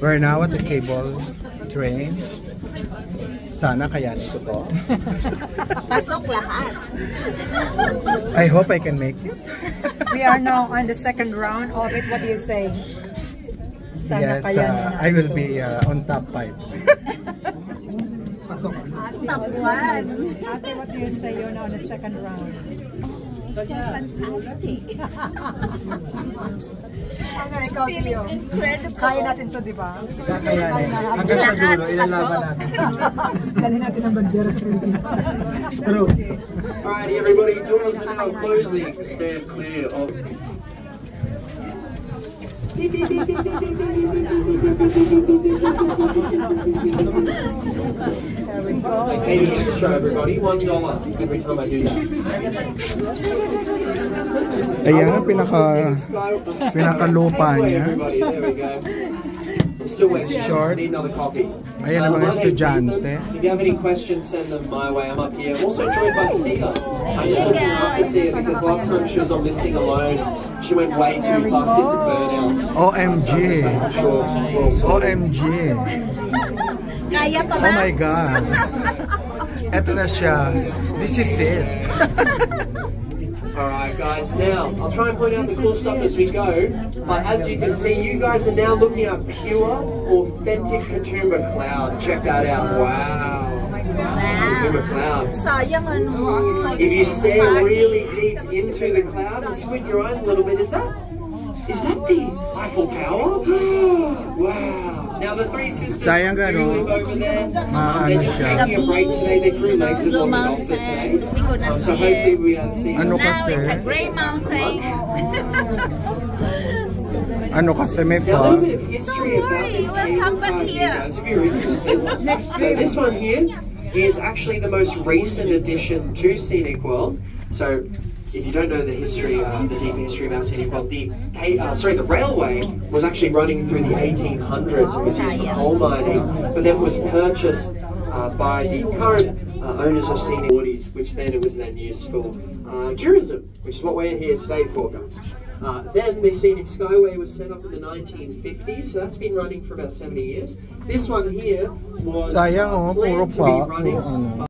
We're now at the cable train. Sana kayanin ko to. Pasok lahat. I hope I can make it. We are now on the second round of it. What do you say? Sana yes, uh, I will be uh, on top 5. Tapuan. Ate, what do you say? You're now on the second round. So fantastic. Ikaw, incredible. Kaya natin to, di ba? Kakayanin. Hanggang sa dulo, ilalaban natin. Dali natin ang bandera sa Pilipinas. True. Alrighty, everybody, doors are now closing. Stand clear of. There Maybe extra, everybody. One dollar every time I do that. Ayan ang pinaka pinakalupa niya. Short. Ayan ang mga estudyante. If you have any questions, send them my way. I'm up here. I'm also joined by Sia. I just looking up to Sia because last time she was on Listening Alone, she went way too fast. OMG. Sure we're all sorted. OMG. Kaya pa ba? Oh my God. Eto na siya. This is it. Alright guys, now I'll try and point out the cool stuff as we go, but as you can see, you guys are now looking at pure, authentic Katoomba cloud. Check that out, wow. Katoomba cloud. Sayang ano. If you stare really deep into the cloud and squint your eyes a little bit, is that, is that the Eiffel Tower? wow. Now the three sisters Sayang do live over there. Maano They're just siya. taking a break today. Their crew legs are Blue going off Mountain. today. Hindi ko na Um, so hopefully it. we um, see Ano Now it's a gray mountain. Ano kasi may Now, a fog. bit of history Don't worry, we'll cable come back car here. guys, if you're interested. so this one here is actually the most recent addition to Scenic World. So if you don't know the history, uh, the deep history about Scenic World, the uh, sorry, the railway was actually running through the 1800s. It was used for coal mining, but then was purchased uh, by the current uh, owners of Scenic 40s, which then it was then used for uh, tourism, which is what we're here today for, guys. Uh, then the Scenic Skyway was set up in the 1950s, so that's been running for about 70 years. This one here was uh, planned to be running.